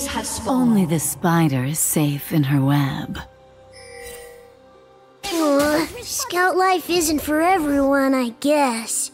Minions have spawned. Only the spider is safe in her web. Aw, scout life isn't for everyone, I guess.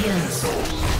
Kill.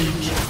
Rampage.